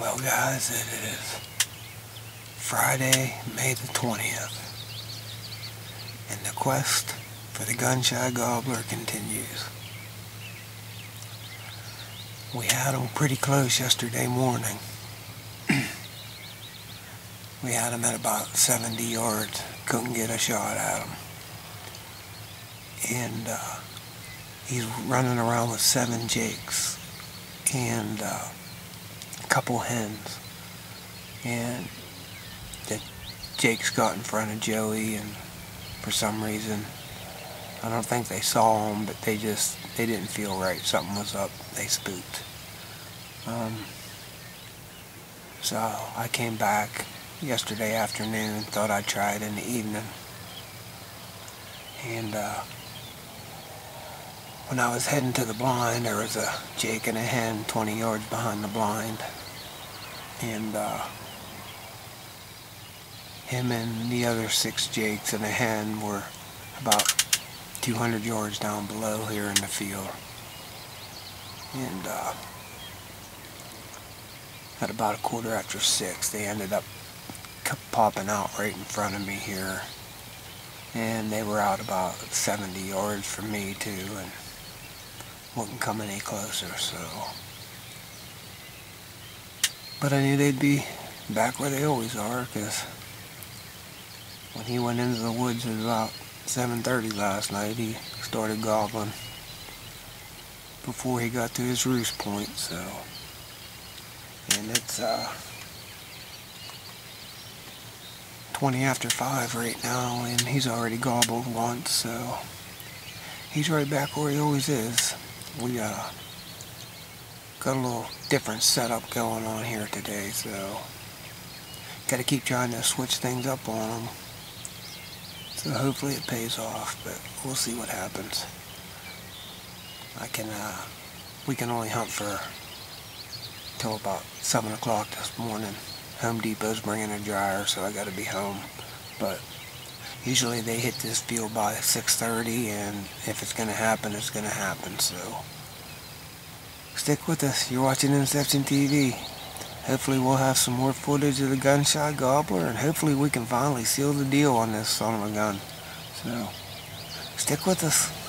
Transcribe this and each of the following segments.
Well, guys, it is Friday, May the 20th, and the quest for the gun-shy gobbler continues. We had him pretty close yesterday morning. we had him at about 70 yards, couldn't get a shot at him. And uh, he's running around with seven jakes and uh, couple hens. And that Jake's got in front of Joey and for some reason, I don't think they saw him, but they just, they didn't feel right. Something was up. They spooked. Um, so I came back yesterday afternoon, thought I'd try it in the evening. And uh, when I was heading to the blind, there was a Jake and a hen 20 yards behind the blind. And uh, him and the other six Jakes and a hen were about 200 yards down below here in the field. And uh, at about a quarter after six, they ended up popping out right in front of me here. And they were out about 70 yards from me too. And wouldn't come any closer, so. But I knew they'd be back where they always are, because when he went into the woods at about 7.30 last night, he started gobbling before he got to his roost point, so. And it's, uh, 20 after 5 right now, and he's already gobbled once, so he's right back where he always is we uh, got a little different setup going on here today, so got to keep trying to switch things up on them. So hopefully it pays off, but we'll see what happens. I can, uh, we can only hunt for till about 7 o'clock this morning. Home Depot's bringing a dryer, so I got to be home. But usually they hit this field by 6.30 and if it's going to happen, it's going to happen. So stick with us. You're watching Inception TV. Hopefully we'll have some more footage of the gun-shy gobbler and hopefully we can finally seal the deal on this son of a gun. So stick with us.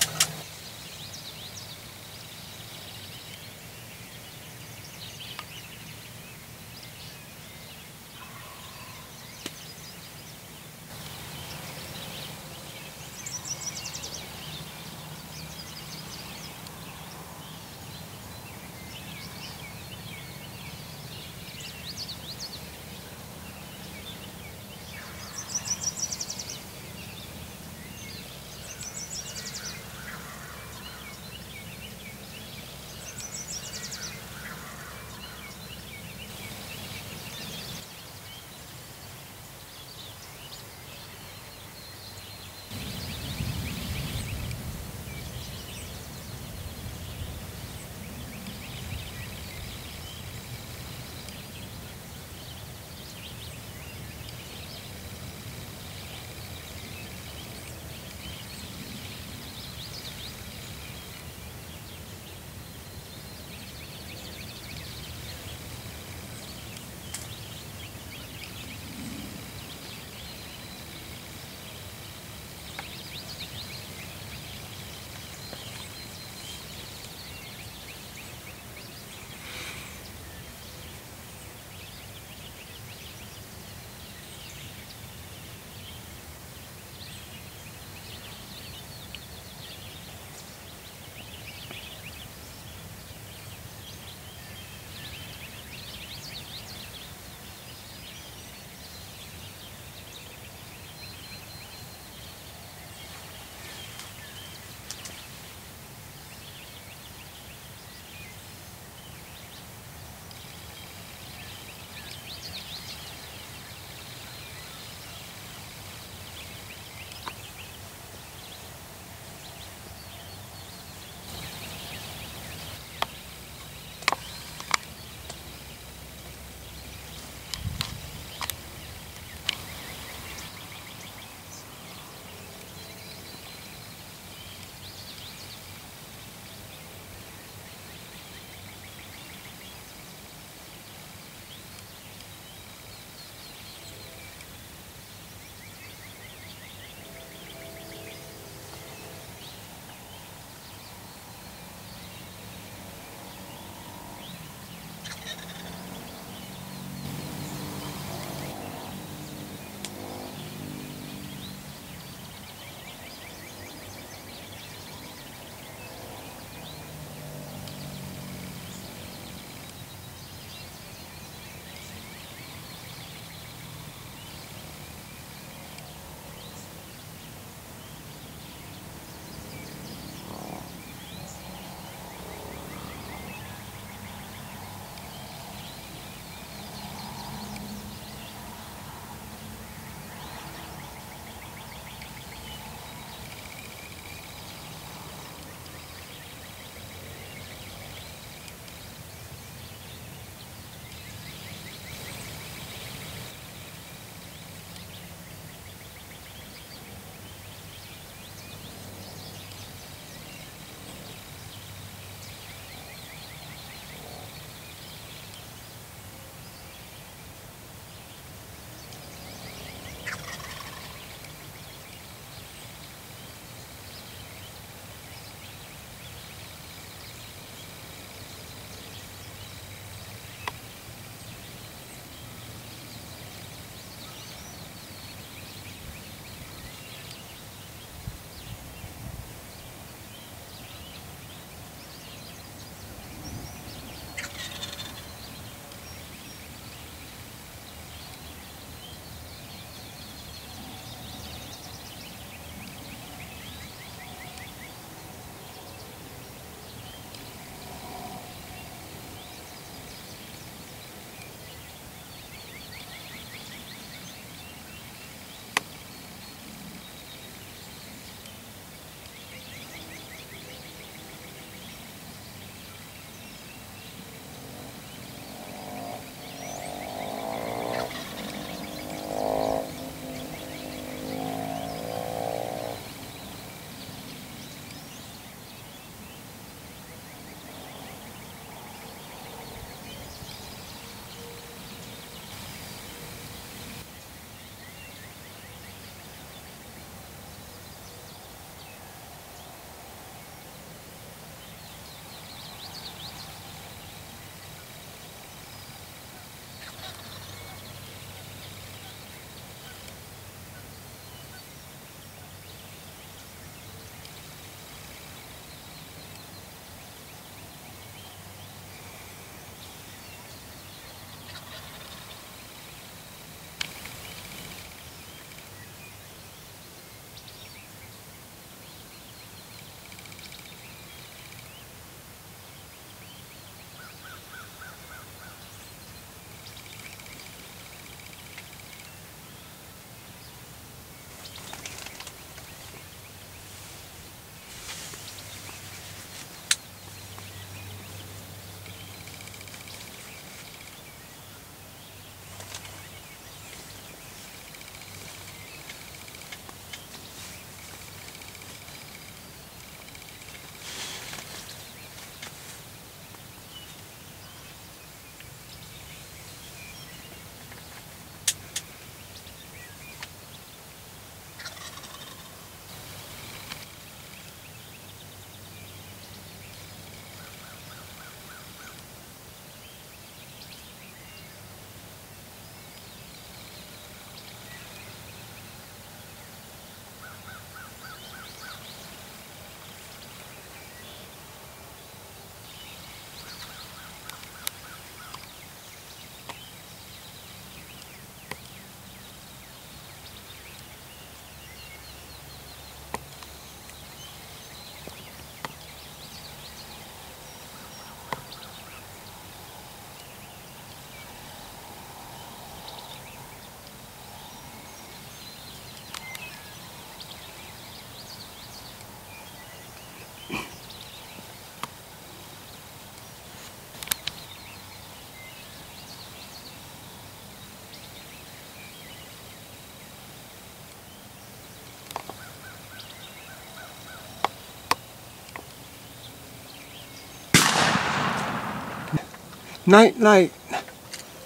Night, night.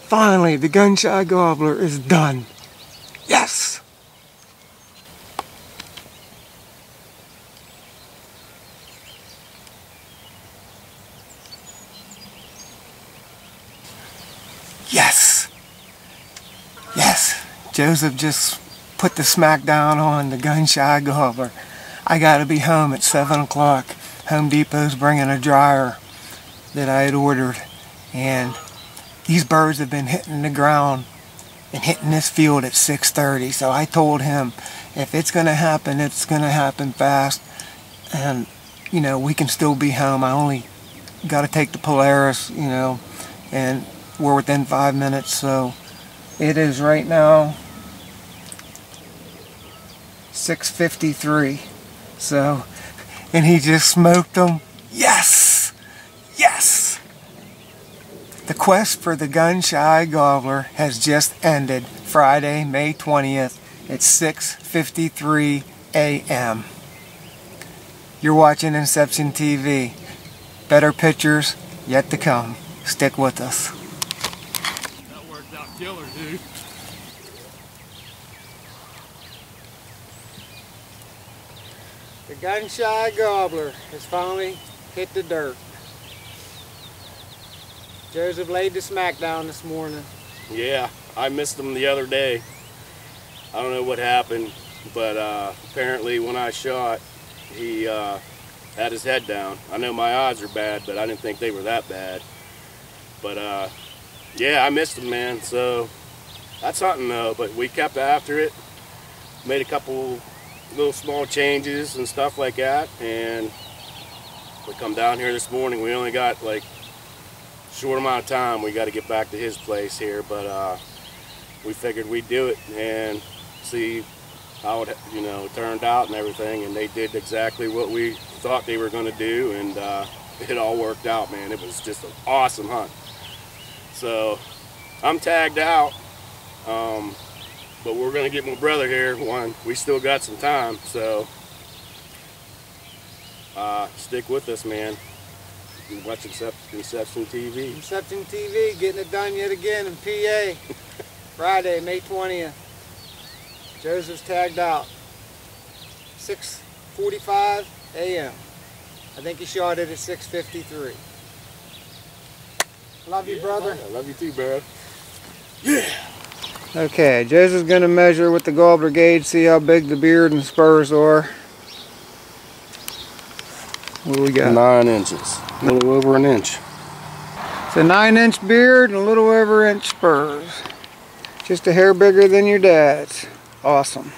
Finally, the gun-shy gobbler is done. Yes! Yes! Yes! Joseph just put the smackdown on the gun-shy gobbler. I gotta be home at 7 o'clock. Home Depot's bringing a dryer that I had ordered. And these birds have been hitting the ground and hitting this field at 6.30. So I told him, if it's going to happen, it's going to happen fast. And, you know, we can still be home. I only got to take the Polaris, you know, and we're within five minutes. So it is right now 6.53. So, and he just smoked them. Yes! Yes! The quest for the gun-shy gobbler has just ended Friday, May 20th at 6.53 a.m. You're watching Inception TV. Better pictures yet to come. Stick with us. That worked out killer, dude. The gun-shy gobbler has finally hit the dirt. Joseph laid the smackdown this morning. Yeah, I missed him the other day. I don't know what happened, but uh, apparently when I shot, he uh, had his head down. I know my odds are bad, but I didn't think they were that bad. But uh, yeah, I missed him, man. So that's hunting though. But we kept after it, made a couple little small changes and stuff like that, and we come down here this morning. We only got like short amount of time. We got to get back to his place here, but uh, we figured we'd do it and see how it you know turned out and everything. And they did exactly what we thought they were going to do, and uh, it all worked out, man. It was just an awesome hunt. So I'm tagged out. Um, but we're gonna get my brother here one we still got some time so uh, stick with us man You watch Inception TV Inception TV getting it done yet again in PA. Friday, May 20th. Joseph's tagged out. 6.45 a.m. I think he shot it at 6.53. Love you, brother. I love you too bro Yeah! Okay, Joseph's going to measure with the gobbler gauge, see how big the beard and spurs are. What do we got? nine inches a little over an inch It's a nine inch beard and a little over an inch spurs. Just a hair bigger than your dad's. Awesome.